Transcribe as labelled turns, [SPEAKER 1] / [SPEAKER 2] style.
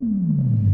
[SPEAKER 1] you